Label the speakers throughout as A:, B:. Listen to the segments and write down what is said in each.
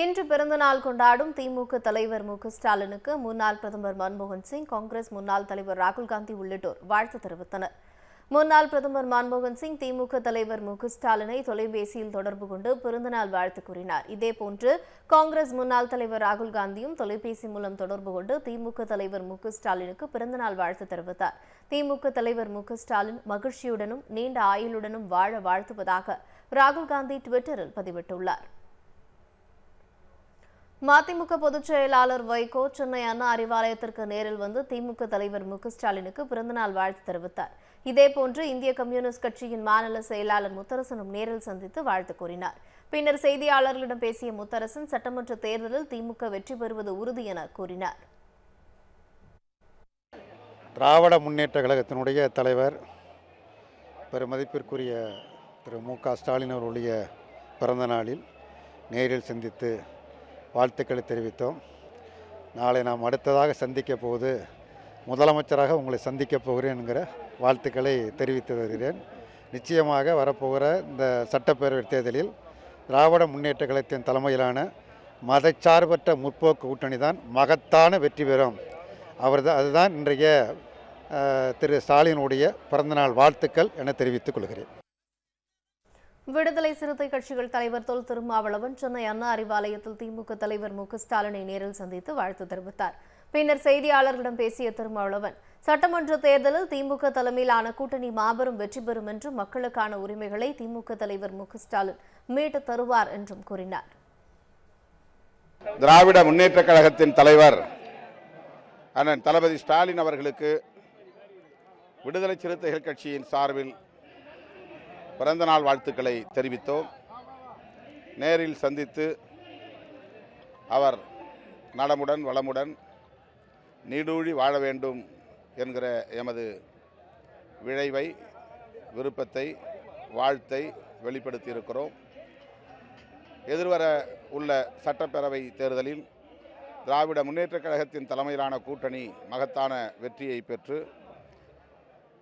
A: இன்று பிறந்தநாள் கொண்டாடும் திமுக தலைவர் மு ஸ்டாலினுக்கு முன்னாள் பிரதமர் மன்மோகன் சிங் காங்கிரஸ் முன்னாள் தலைவர் ராகுல் காந்தி உள்ளிட்டோர் வாழ்த்து தெரிவித்தனர் முன்னாள் பிரதமர் மன்மோகன் சிங் திமுக தலைவர் மு ஸ்டாலினை தொலைபேசியில் தொடர்பு கொண்டு பிறந்தநாள் வாழ்த்து கூறினார் இதேபோன்று காங்கிரஸ் முன்னாள் தலைவர் ராகுல் காந்தியும் தொலைபேசி மூலம் தொடர்பு கொண்டு திமுக தலைவர் மு ஸ்டாலினுக்கு பிறந்தநாள் வாழ்த்து தெரிவித்தார் திமுக தலைவர் மு ஸ்டாலின் மகிழ்ச்சியுடனும் நீண்ட ஆயுளுடனும் வாழ வாழ்த்துவதாக ராகுல் காந்தி டுவிட்டரில் பதிவிட்டுள்ளாா் மதிமுக பொதுச் செயலாளர் வைகோ சென்னை அண்ணா அறிவாலயத்திற்கு நேரில் வந்து திமுக தலைவர் மு ஸ்டாலினுக்கு பிறந்தநாள் வாழ்த்து தெரிவித்தார் இதேபோன்று இந்திய கம்யூனிஸ்ட் கட்சியின் மாநில செயலாளர் முத்தரசனும் நேரில் சந்தித்து வாழ்த்து கூறினார் பின்னர் செய்தியாளர்களிடம் பேசிய முத்தரசன் சட்டமன்ற தேர்தலில் திமுக வெற்றி பெறுவது உறுதி என கூறினார்
B: திராவிட முன்னேற்ற கழகத்தினுடைய தலைவர் பெருமதிப்பிற்குரிய திரு மு க ஸ்டாலின் அவர்களுடைய பிறந்த நாளில் நேரில் சந்தித்து வாழ்த்துக்களை தெரிவித்தோம் நாளை நாம் அடுத்ததாக சந்திக்க போது முதலமைச்சராக உங்களை சந்திக்க போகிறேன் என்கிற வாழ்த்துக்களை தெரிவித்து வருகிறேன் நிச்சயமாக வரப்போகிற இந்த சட்டப்பேரவை தேர்தலில் திராவிட முன்னேற்ற கழகத்தின் தலைமையிலான மதச்சார்பற்ற முற்போக்கு கூட்டணி தான் மகத்தான வெற்றி பெறும் அவர் தான் அதுதான் இன்றைய திரு ஸ்டாலினுடைய பிறந்தநாள் வாழ்த்துக்கள் என தெரிவித்துக் கொள்கிறேன்
A: விடுதலை சிறுத்தை கட்சிகள் தலைவர் தொல் திருமாவளவன் சென்னை அண்ணா அறிவாலயத்தில் திமுக தலைவர் மு ஸ்டாலினை நேரில் சந்தித்து வாழ்த்து தெரிவித்தார் பின்னர் செய்தியாளர்களிடம் பேசிய திருமாவளவன் சட்டமன்ற தேர்தலில் திமுக தலைமையிலான கூட்டணி மாபெரும் வெற்றி பெறும் என்றும் மக்களுக்கான உரிமைகளை திமுக தலைவர் மு ஸ்டாலின் மீட்டு தருவார் என்றும் கூறினார்
C: திராவிட முன்னேற்ற கழகத்தின் தலைவர் அண்ணன் தளபதி ஸ்டாலின் அவர்களுக்கு விடுதலை சிறுத்தைகள் கட்சியின் சார்பில் பிறந்தநாள் வாழ்த்துக்களை தெரிவித்தோம் நேரில் சந்தித்து அவர் நலமுடன் வளமுடன் நீடூழி வாழ வேண்டும் என்கிற எமது விழைவை விருப்பத்தை வாழ்த்தை வெளிப்படுத்தியிருக்கிறோம் எதிர்வர உள்ள சட்டப்பேரவை தேர்தலில் திராவிட முன்னேற்றக் கழகத்தின் தலைமையிலான கூட்டணி மகத்தான வெற்றியை பெற்று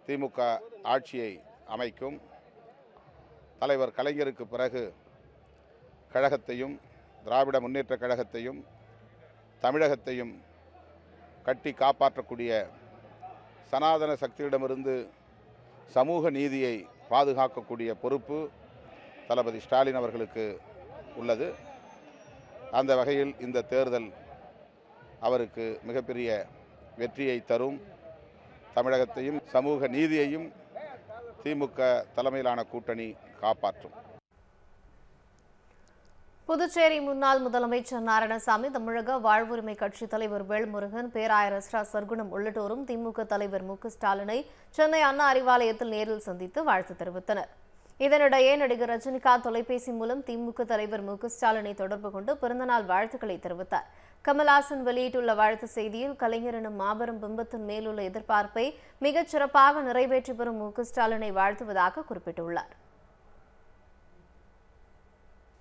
C: திமுக ஆட்சியை அமைக்கும் தலைவர் கலைஞருக்கு பிறகு கழகத்தையும் திராவிட முன்னேற்ற கழகத்தையும் தமிழகத்தையும் கட்டி காப்பாற்றக்கூடிய சனாதன சக்தியிடமிருந்து சமூக நீதியை பாதுகாக்கக்கூடிய பொறுப்பு தளபதி ஸ்டாலின் அவர்களுக்கு உள்ளது அந்த வகையில் இந்த தேர்தல் அவருக்கு மிகப்பெரிய வெற்றியை தரும் தமிழகத்தையும் சமூக நீதியையும் திமுக தலைமையிலான கூட்டணி காப்பாற்றும்
A: புதுச்சேரி முன்னாள் முதலமைச்சர் நாராயணசாமி தமிழக வாழ்வுரிமை கட்சித் தலைவர் வேல்முருகன் பேராயர் எஸ்ரா சர்க்குணம் உள்ளிட்டோரும் திமுக தலைவர் மு ஸ்டாலினை சென்னை அண்ணா அறிவாலயத்தில் நேரில் சந்தித்து வாழ்த்து தெரிவித்தனர் இதனிடையே நடிகர் ரஜினிகாந்த் தொலைபேசி மூலம் திமுக தலைவர் மு ஸ்டாலினை தொடர்பு கொண்டு பிறந்தநாள் வாழ்த்துக்களை தெரிவித்தார் கமல்ஹாசன் வெளியிட்டுள்ள வாழ்த்து செய்தியில் கலைஞர் மாபெரும் பிம்பத்தின் மேலுள்ள எதிர்பார்ப்பை மிகச் சிறப்பாக நிறைவேற்றி பெறும் மு ஸ்டாலினை வாழ்த்துவதாக குறிப்பிட்டுள்ளார்